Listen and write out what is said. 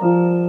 Música